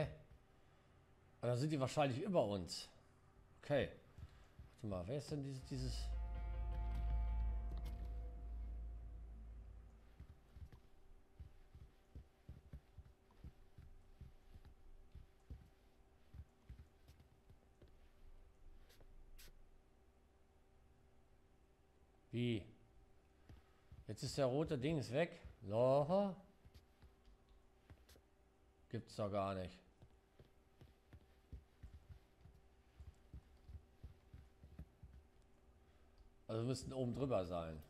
Und dann sind die wahrscheinlich über uns. Okay. Warte mal, wer ist denn dieses, dieses... Wie? Jetzt ist der rote Dings weg. Loha? Gibt's doch gar nicht. Also wir müssten oben drüber sein.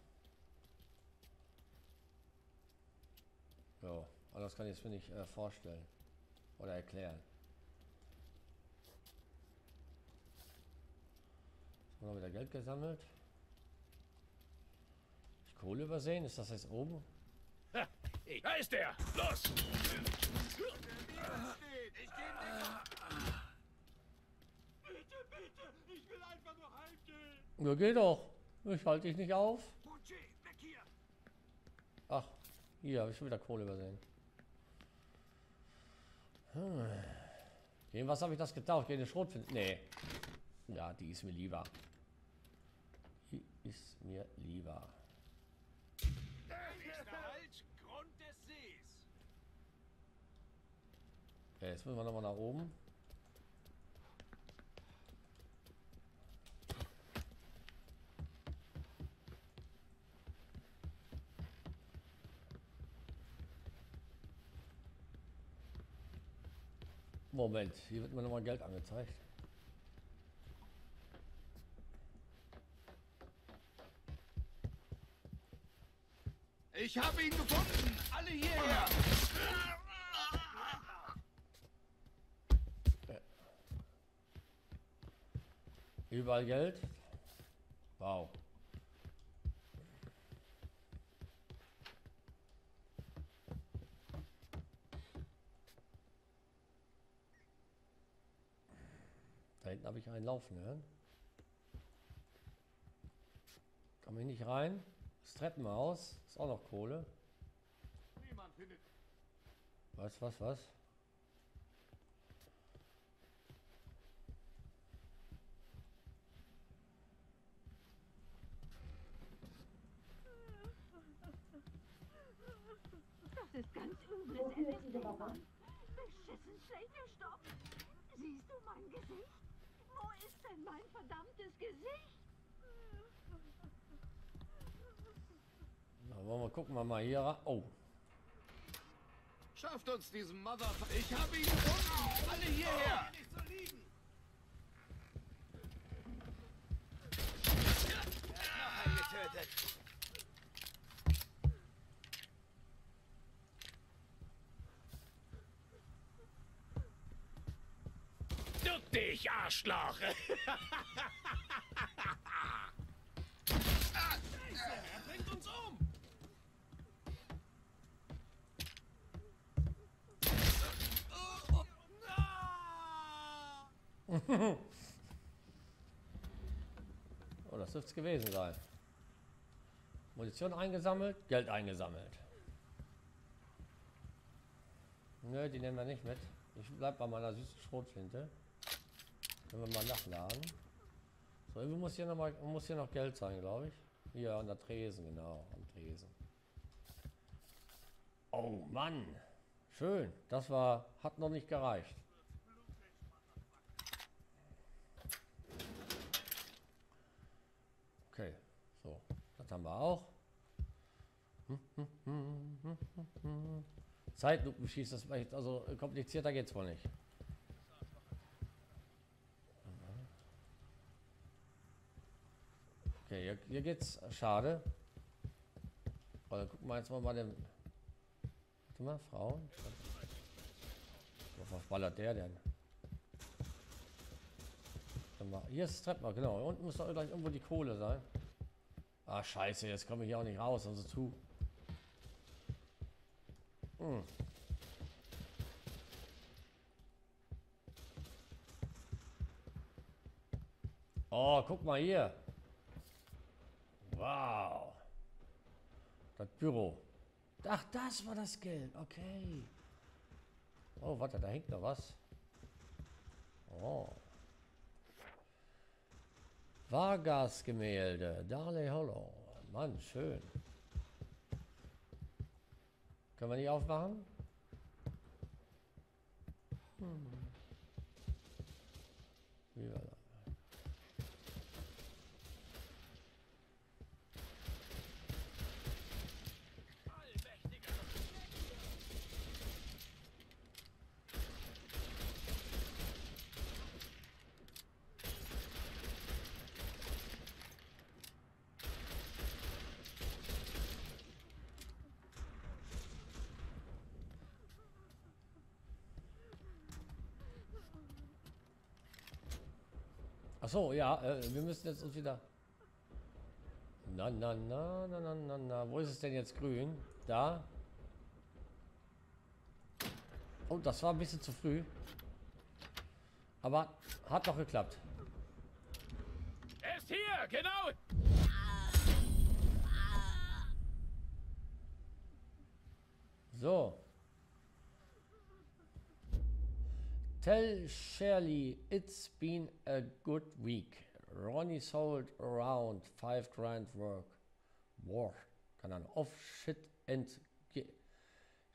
Ja, anders kann ich es mir nicht äh, vorstellen oder erklären. Jetzt haben wir wieder Geld gesammelt. Ich Kohle übersehen? Ist das jetzt oben? Ha, da ist er! Los! Bitte, bitte, ich will einfach nur heimgehen. Ja, geh doch. Ich halte dich nicht auf. Ach, hier habe ich schon wieder Kohle übersehen. Hm. Gegen was habe ich das getaucht? Gegen den Schrotflinte? Nee. Ja, die ist mir lieber. Die ist mir lieber. Okay, jetzt müssen wir nochmal nach oben. Moment, hier wird mir nochmal Geld angezeigt. Ich habe ihn gefunden. Alle hierher. Überall Geld. Wow. Da hinten habe ich einen laufen hören. Komme ich nicht rein. Das Treppenhaus ist auch noch Kohle. Was, was, was? Das ist ganz übles LSD, Mann. Beschissen schlechter Stoff. Siehst du mein Gesicht? Wo ist denn mein verdammtes Gesicht? Na, wollen wir gucken wir mal hier. Oh, Schafft uns diesen Motherfucker. Ich habe ihn gefunden. Alle hierher. Nicht so liegen. Noch einen getötet. Dich, Arschloch! Er bringt uns um. oh das dürfte es gewesen sein. Munition eingesammelt, Geld eingesammelt. Nö, die nehmen wir nicht mit. Ich bleib bei meiner süßen Schrotflinte. Können wir mal nachladen. So, irgendwie muss hier noch mal, muss hier noch Geld sein, glaube ich. Hier an der Tresen, genau, am Tresen. Oh Mann, schön. Das war, hat noch nicht gereicht. Okay, so, das haben wir auch. Zeitlupen schießt das also komplizierter geht's wohl nicht. Okay, hier, hier geht's schade. Aber gucken wir jetzt mal bei dem. Warte mal, Frauen. Was ballert der denn? Hier ist das Treppenhaus, genau. Unten muss doch gleich irgendwo die Kohle sein. Ah, scheiße, jetzt komme ich hier auch nicht raus, also zu. Hm. Oh, guck mal hier. Wow. Das Büro. Ach, das war das Geld. Okay. Oh, warte, da hängt noch was. Oh. Vargas Gemälde, Darley Hollow. Mann, schön. Können wir nicht aufmachen? Hm. Wie war das? Ach so, ja, äh, wir müssen jetzt uns wieder. Na, na, na, na, na, na, na. Wo ist es denn jetzt grün? Da. Oh, das war ein bisschen zu früh. Aber hat doch geklappt. Er ist hier, genau. So. Tell Shirley it's been a good week. Ronnie sold around five grand work. War. Keine Ahnung. Of shit and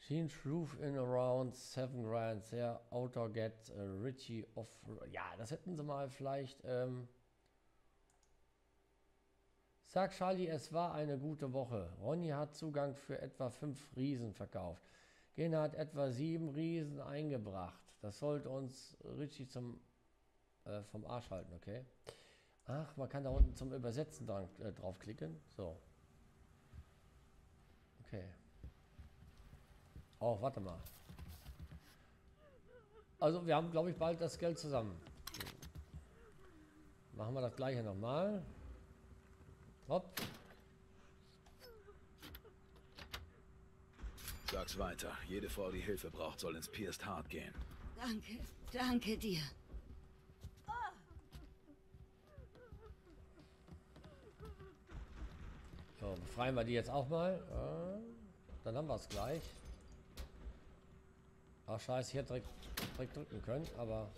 Jeans roof in around seven grand. Their auto get uh, Richie off. Ja, das hätten sie mal vielleicht. Ähm, Sag Charlie, es war eine gute Woche. Ronny hat Zugang für etwa fünf Riesen verkauft. Gena hat etwa sieben Riesen eingebracht. Das sollte uns richtig zum äh, vom Arsch halten, okay? Ach, man kann da unten zum Übersetzen dran, äh, draufklicken. So. Okay. Oh, warte mal. Also wir haben, glaube ich, bald das Geld zusammen. Machen wir das gleiche nochmal. Hopp. Sag's weiter. Jede Frau, die Hilfe braucht, soll ins Pierced Heart gehen. Danke, danke dir. So, befreien wir die jetzt auch mal. Dann haben wir es gleich. Ach scheiße, hätte direkt, direkt drücken können, aber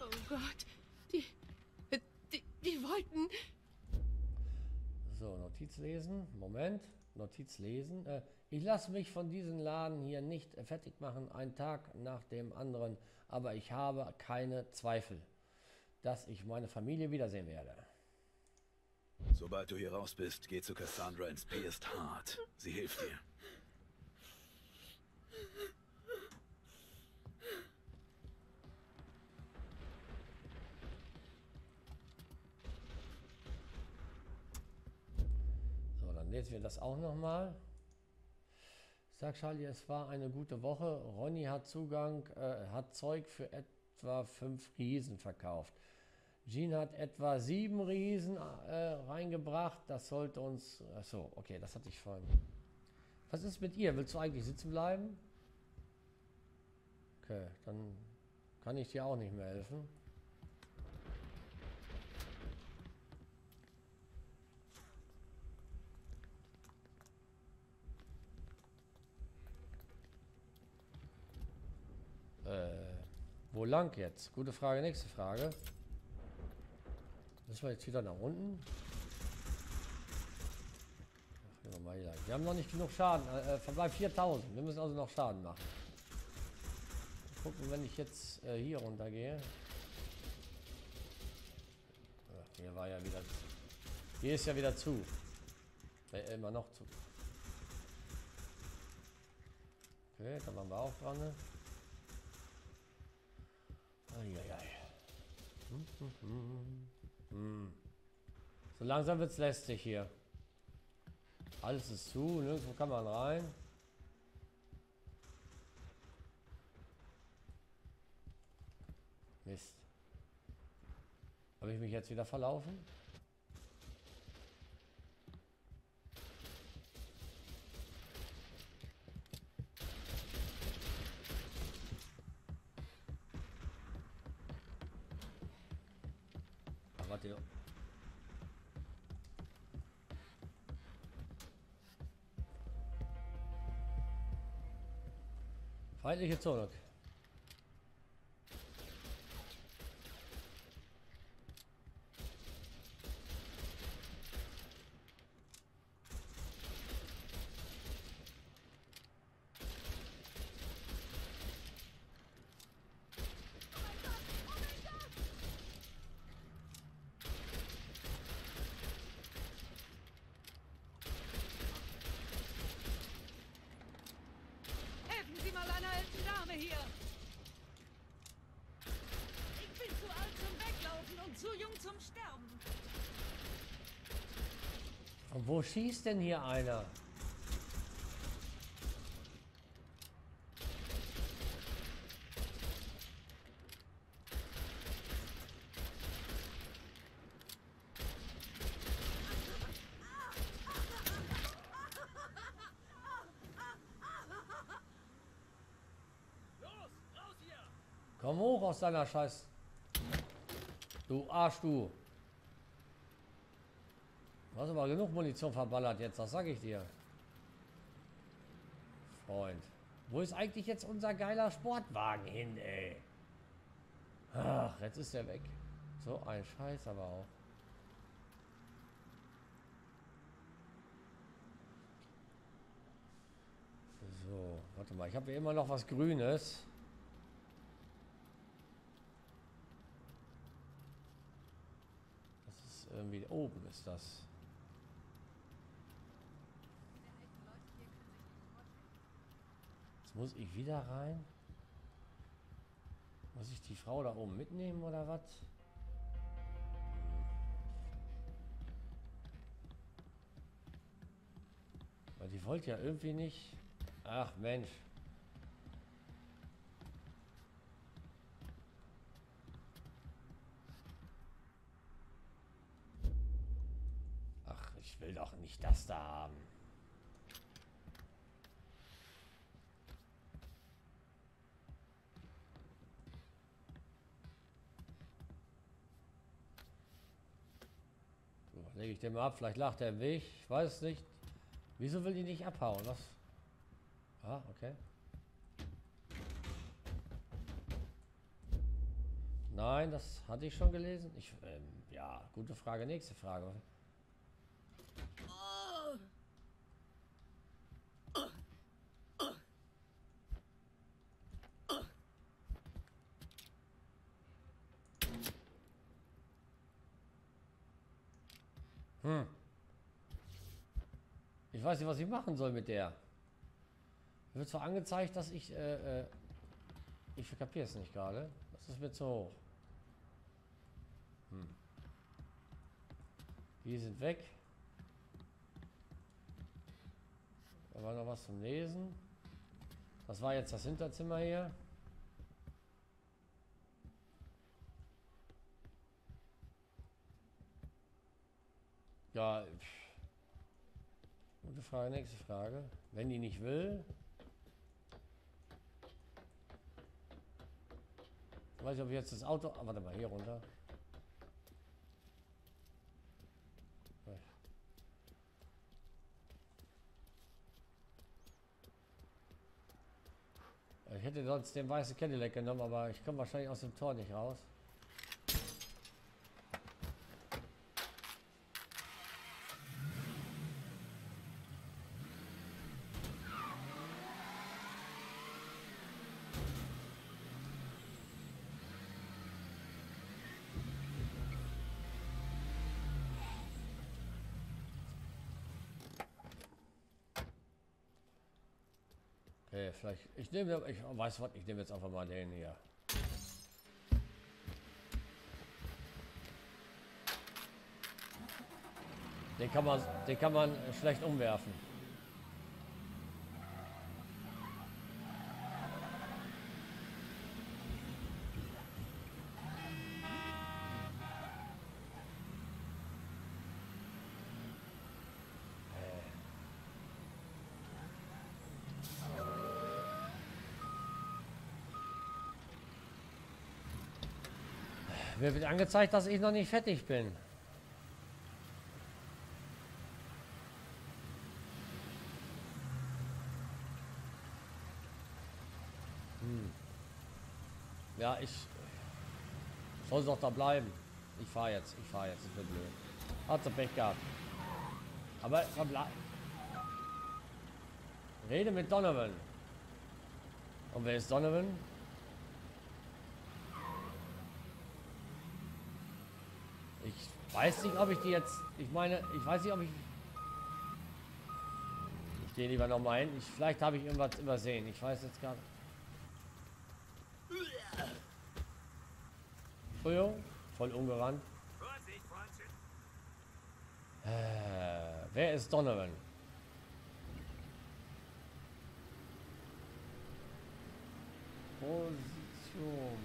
Oh Gott, die, die, die wollten... so, Notiz lesen. Moment, Notiz lesen. Äh, ich lasse mich von diesem Laden hier nicht fertig machen, ein Tag nach dem anderen, aber ich habe keine Zweifel, dass ich meine Familie wiedersehen werde. Sobald du hier raus bist, geh zu Cassandra ins Pierced Heart. Sie hilft dir. Lesen wir das auch nochmal. Sag Charlie, es war eine gute Woche. Ronny hat Zugang, äh, hat Zeug für etwa fünf Riesen verkauft. Jean hat etwa sieben Riesen äh, reingebracht. Das sollte uns. Achso, okay, das hatte ich vorhin. Was ist mit ihr? Willst du eigentlich sitzen bleiben? Okay, dann kann ich dir auch nicht mehr helfen. Äh, wo lang jetzt? Gute Frage, nächste Frage. Müssen wir jetzt wieder nach unten? Wir haben noch nicht genug Schaden. Äh, äh, Verbleib 4000. Wir müssen also noch Schaden machen. Mal Gucken, wenn ich jetzt äh, hier runter gehe. Hier war ja wieder. Hier ist ja wieder zu. Äh, immer noch zu. Okay, da waren wir auch dran. Ne? So langsam wird's lästig hier. Alles ist zu, nirgendwo kann man rein. Mist. Habe ich mich jetzt wieder verlaufen? Ach, warte. Feindliche Zone. Und wo schießt denn hier einer? Komm hoch aus deiner Scheiß. Du Arsch, du. Du hast aber genug Munition verballert jetzt, das sag ich dir. Freund. Wo ist eigentlich jetzt unser geiler Sportwagen hin, ey? Ach, jetzt ist er weg. So ein Scheiß aber auch. So, warte mal, ich habe immer noch was Grünes. Das ist irgendwie oben ist das. Jetzt muss ich wieder rein. Muss ich die Frau da oben mitnehmen oder was? Weil die wollte ja irgendwie nicht. Ach Mensch. Ach, ich will doch nicht das da haben. Mal ab. Vielleicht lacht er im Weg. Ich weiß es nicht. Wieso will die nicht abhauen? Was? Ah, okay. Nein, das hatte ich schon gelesen. Ich, ähm, ja, gute Frage. Nächste Frage. Hm. Ich weiß nicht, was ich machen soll mit der. Mir wird zwar angezeigt, dass ich, äh, äh, ich kapiere es nicht gerade. Das ist mir zu hoch. Hm. Die sind weg. Da war noch was zum Lesen. Das war jetzt das Hinterzimmer hier. Ja, pff. gute Frage, nächste Frage. Wenn die nicht will, weiß ich, ob ich jetzt das Auto. Ah, warte mal, hier runter. Ich hätte sonst den weißen Cadillac genommen, aber ich komme wahrscheinlich aus dem Tor nicht raus. Okay, vielleicht. Ich nehme. Ich weiß was, ich nehme jetzt einfach mal den hier. Den kann man, den kann man schlecht umwerfen. Mir wird angezeigt, dass ich noch nicht fertig bin. Hm. Ja, ich soll doch da bleiben. Ich fahre jetzt, ich fahre jetzt, ich bin blöd. Hat sie Pech gehabt. Aber verble Rede mit Donovan. Und wer ist Donovan? Ich weiß nicht, ob ich die jetzt. Ich meine, ich weiß nicht, ob ich. Ich gehe lieber noch mal hin. Ich, vielleicht habe ich irgendwas übersehen. Ich weiß jetzt gerade. Entschuldigung, voll umgerannt. Äh, Wer ist Donovan? Position.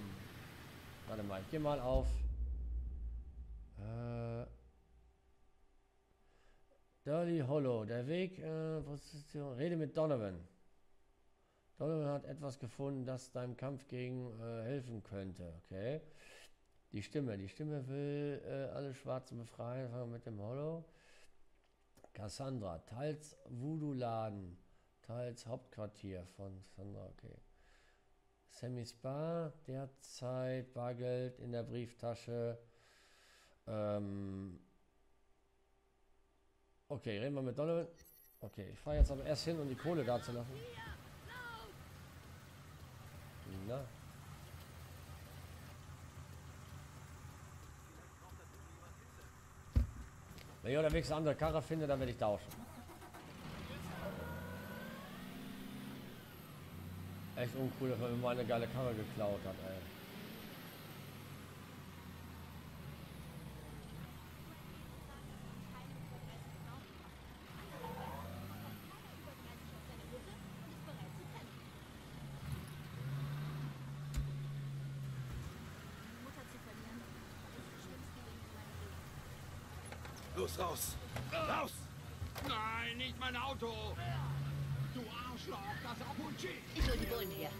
Warte mal, ich gehe mal auf. Äh, Dirty Hollow. Der Weg, äh, Position. Rede mit Donovan. Donovan hat etwas gefunden, das deinem Kampf gegen äh, helfen könnte. Okay. Die Stimme. Die Stimme will äh, alle Schwarzen befreien. Fangen mit dem Hollow. Cassandra. Teils Voodoo-Laden. Teils Hauptquartier von Cassandra. Okay. Sammy Spa. Derzeit Bargeld in der Brieftasche. Ähm okay, reden wir mit Donovan. Okay, ich fahre jetzt aber erst hin, um die Kohle da zu lassen. Na. Wenn ich unterwegs eine andere Karre finde, dann werde ich tauschen. Echt uncool, dass man mal eine geile Karre geklaut hat, ey. Los, raus! Raus! Nein, nicht mein Auto! Du Arschloch, das Apuche! Ich hol die Bullen her.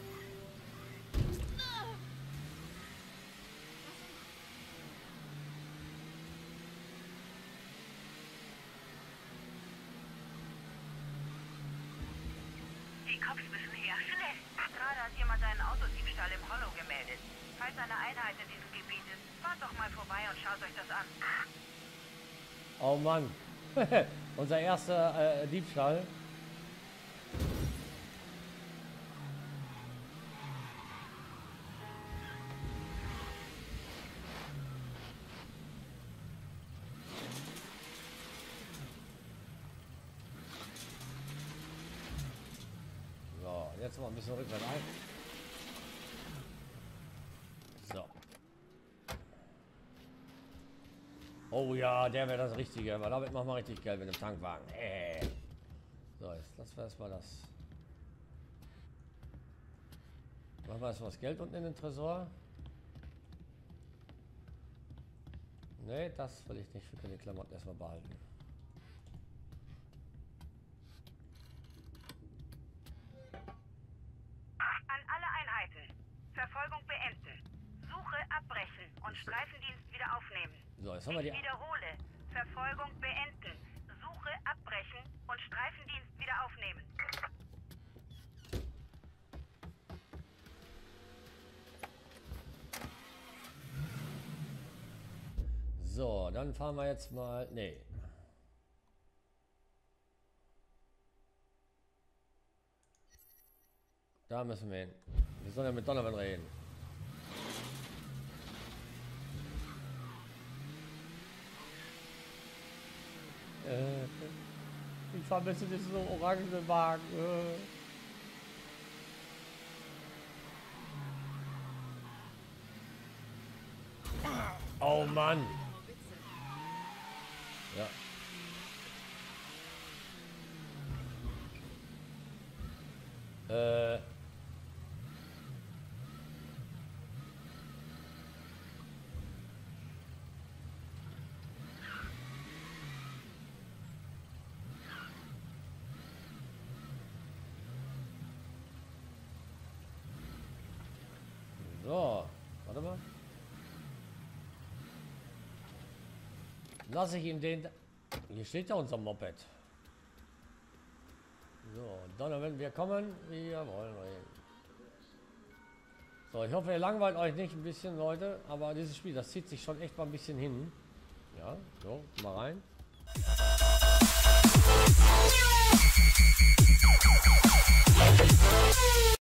Die Cops müssen her. Schnell! Gerade hat jemand einen Autodiebstahl im Hollow gemeldet. Falls eine Einheit in diesem Gebiet ist, fahrt doch mal vorbei und schaut euch das an. Oh Mann. Unser erster äh, Diebstahl. So, jetzt mal ein bisschen rückwärts ein. So. Oh der wäre das Richtige, weil damit machen wir richtig Geld mit dem Tankwagen. Äh. So, jetzt lassen wir erstmal das. Machen wir erstmal das Geld unten in den Tresor. Nee, das will ich nicht. Können die Klamotten erstmal behalten. An alle Einheiten. Verfolgung beenden. Suche abbrechen und Streifendienst wieder aufnehmen. So, jetzt haben wir Ich die. wiederhole. Verfolgung beenden. Suche abbrechen und Streifendienst wieder aufnehmen. So, dann fahren wir jetzt mal. Nee. Da müssen wir hin. Wir sollen ja mit Donovan reden. Äh, ich vermisse diesen orangenen Wagen. Äh. Oh Mann. Ja. Äh. So, warte mal. Lasse ich ihm den. Hier steht ja unser Moped. So, Donovan, wir kommen. Wir wollen reden. So, ich hoffe, ihr langweilt euch nicht ein bisschen, Leute. Aber dieses Spiel, das zieht sich schon echt mal ein bisschen hin. Ja, so, mal rein.